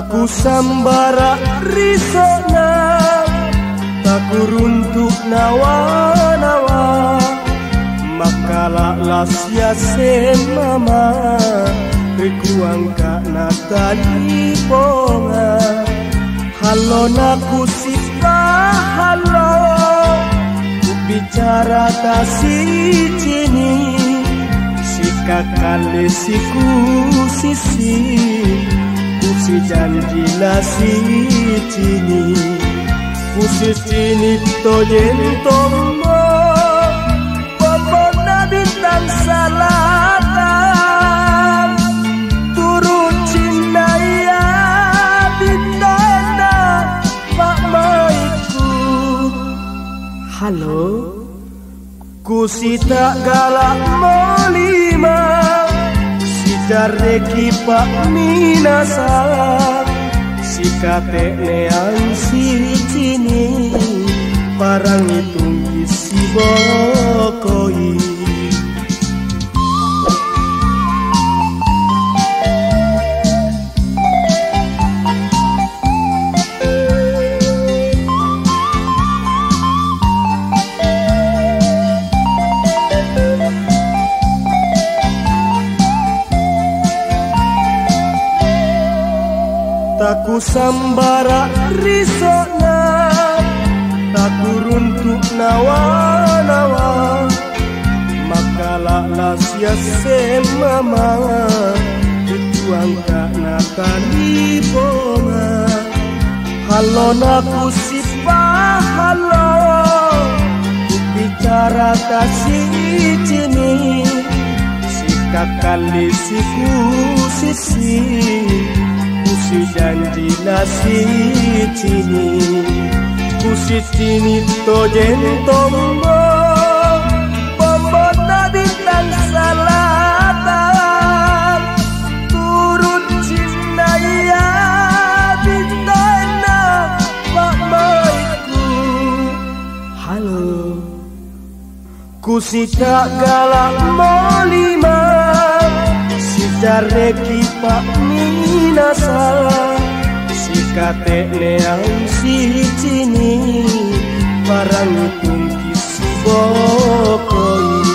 Taku sambara risona Taku runtuk nawa-nawa. Makala lasya sen mama Rikuang kak natali ponga. Halo naku sipa halo Ku bicara tasi cini. Sika kali siku sisi Kusi janji nasi cini Kusi cini to jentomo Pemona bintang salatan Turun cinta ya bintana Pak Maiku Halo Kusi tak galak molima jare ki pak minasa sikate ne ang si cini parang itung si bokoi. Sambara risona Taku runtuk nawa-nawa. Makala lasya semama Tujuan kak nakani bonga Halo naku sipa halo Ku bicara kasih cini. Sika kali siku sisi Kusi janji nasi cini Kusi cini to Bombo bintang salatan. Turun cinta ya bintana Pak Maiku Halo. Kusi tak galak molima Sijareki pak minasa Sikate neang si cini Parang itung kisi bokoi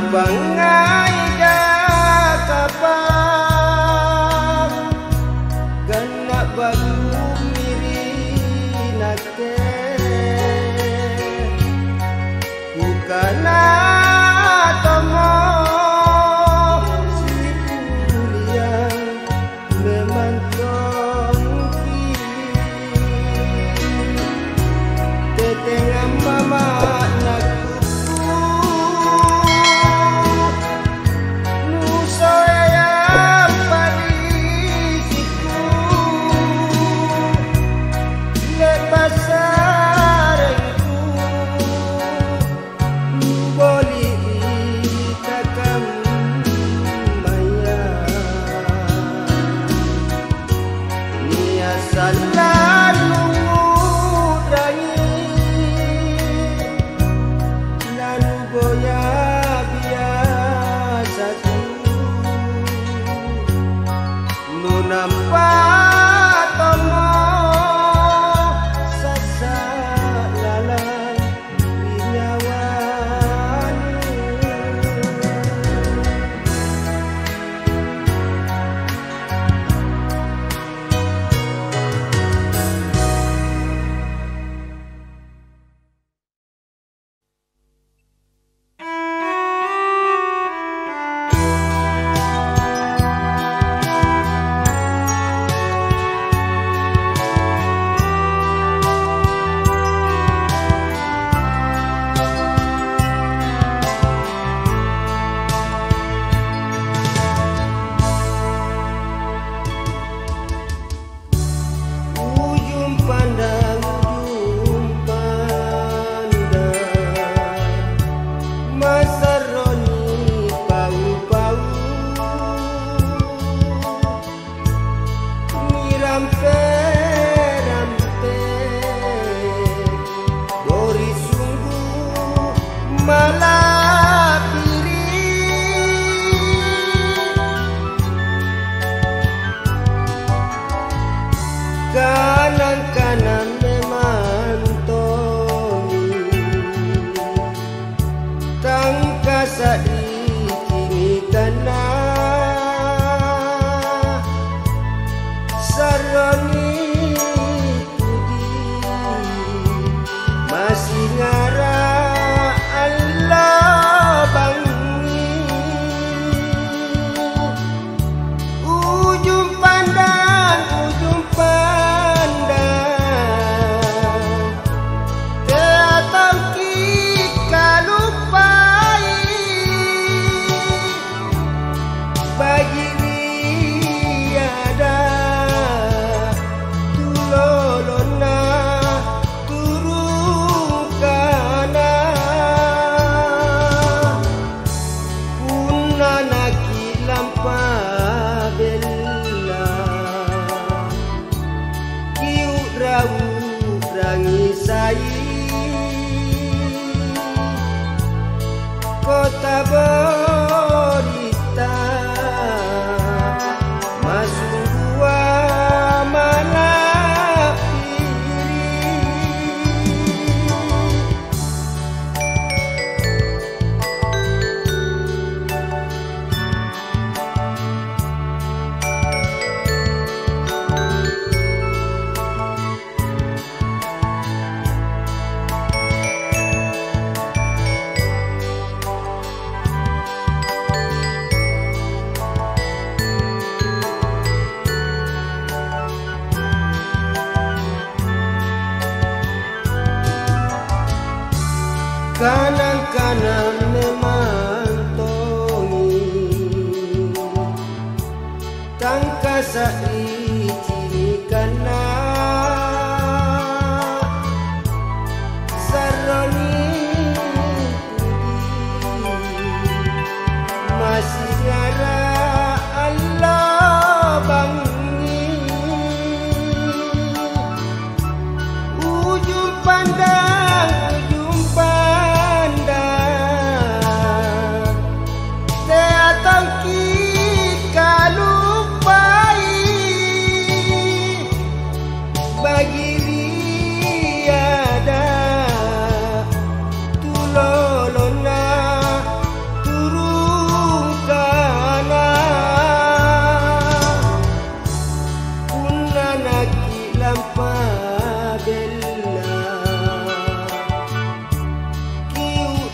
pengal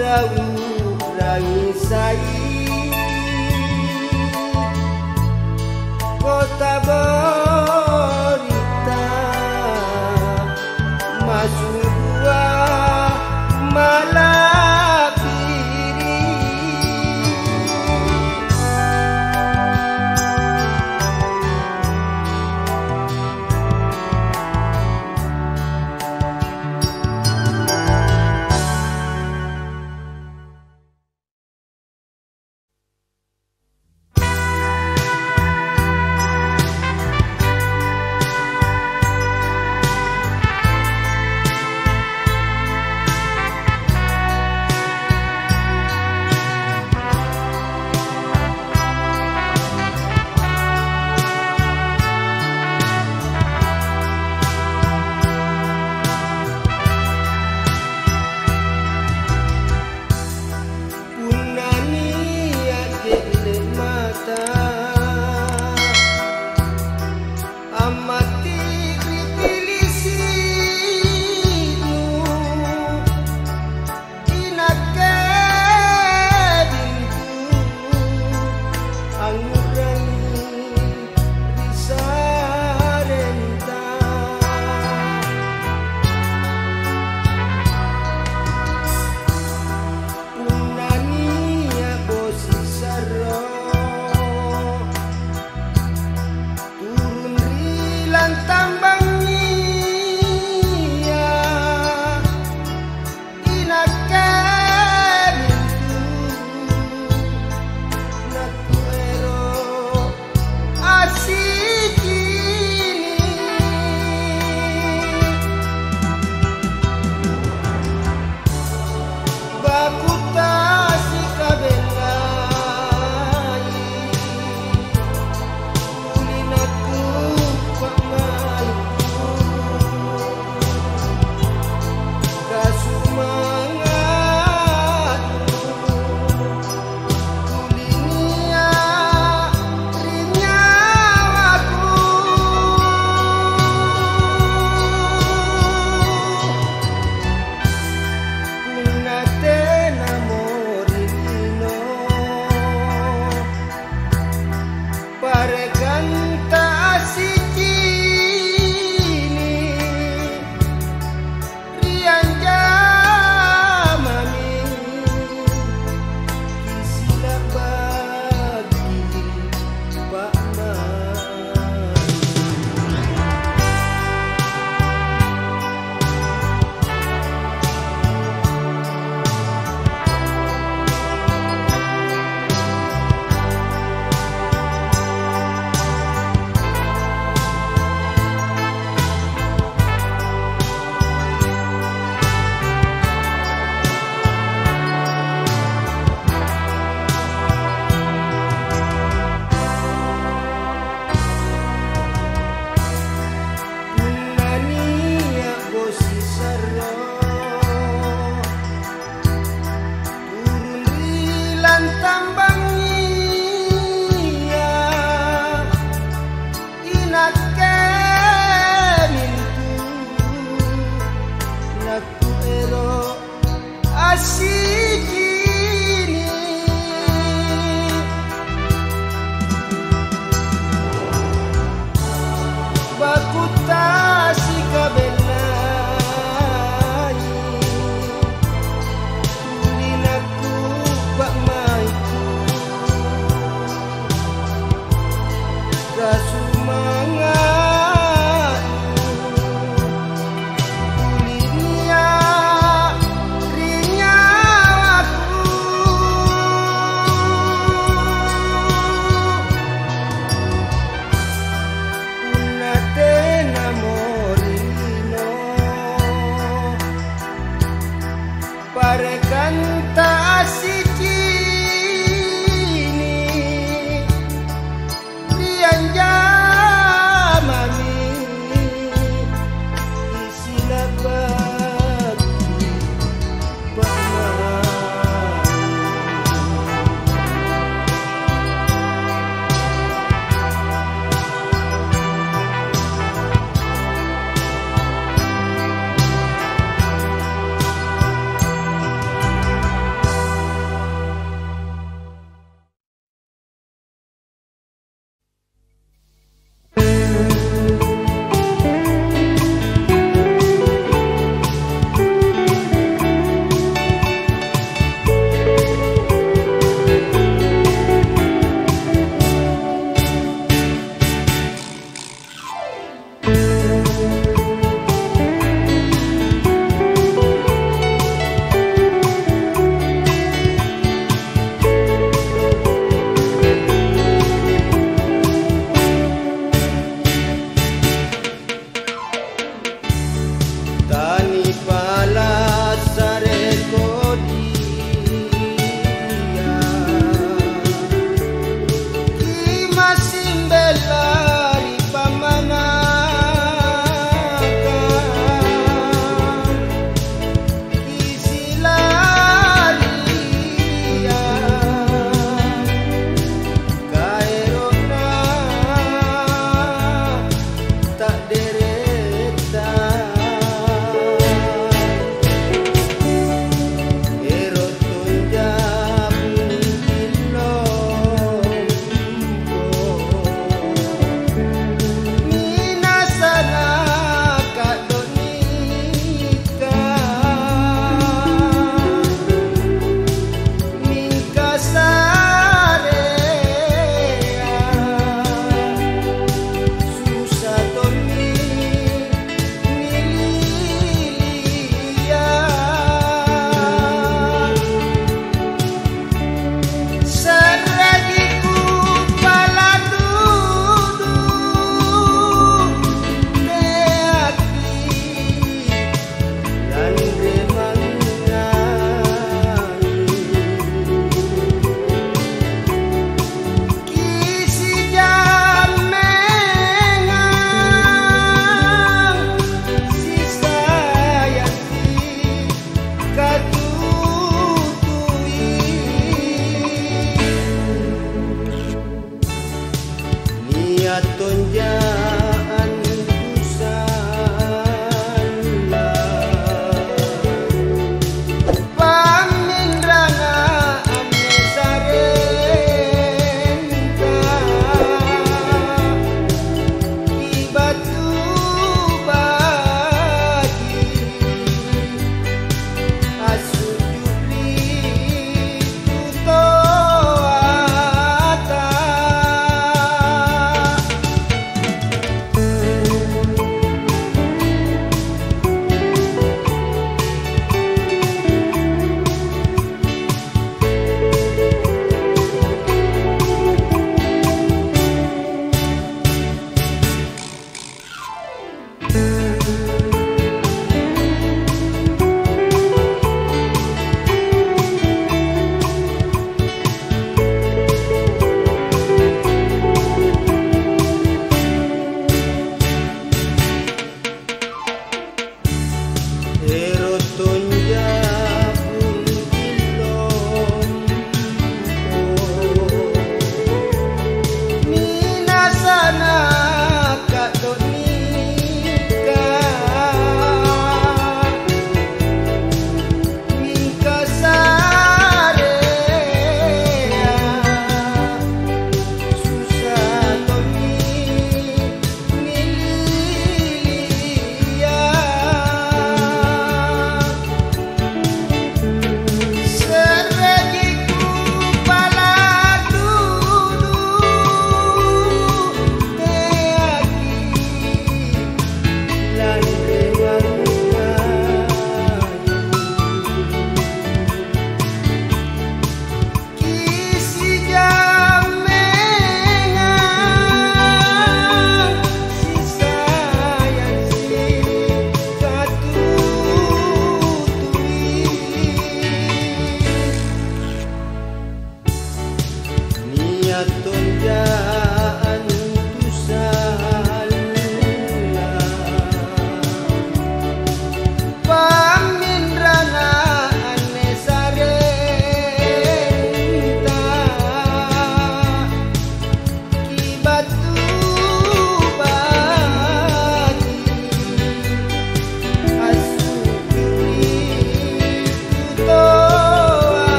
ragu ragu kota